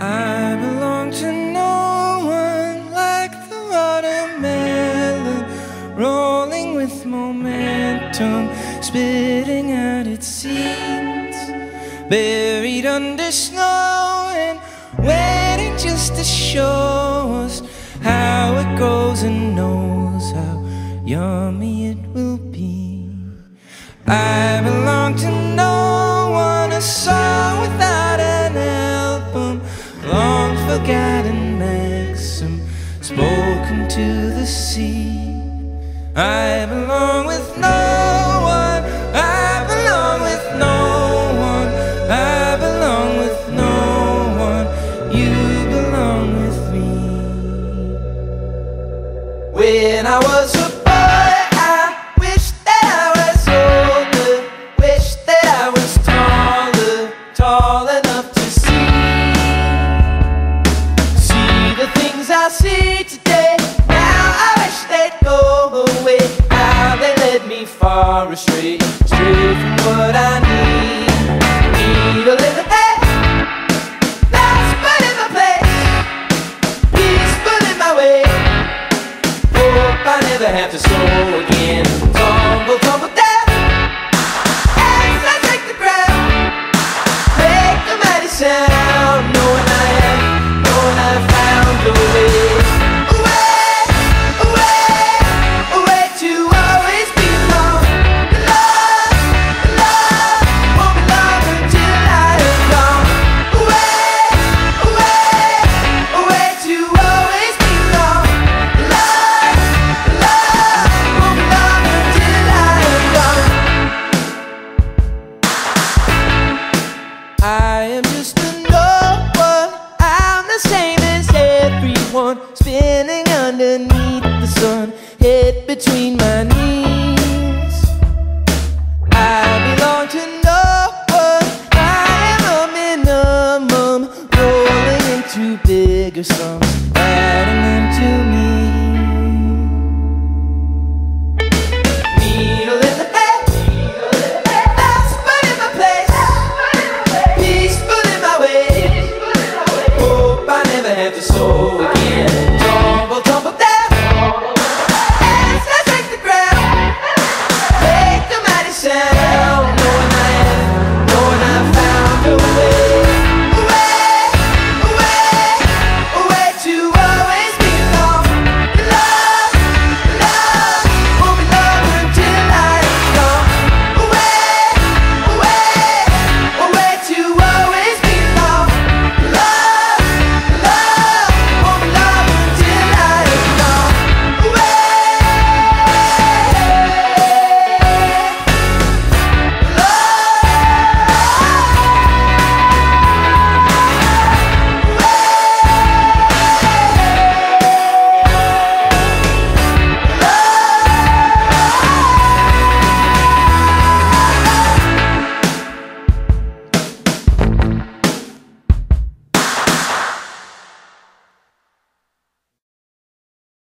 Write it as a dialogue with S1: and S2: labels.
S1: I belong to no one like the watermelon, rolling with momentum, spitting out its seeds, buried under snow and waiting just to show us how it grows and knows how yummy it will be. I belong spoken to the sea. I belong with no one, I belong with no one, I belong with no one, you belong with me. When I was far astray, straight from what I need. Need a little but my way. Hope I never have to slow again. Tumble, tumble down. Everyone. Spinning underneath the sun, head between my knees. I belong to no one. I am a minimum, rolling into bigger sums,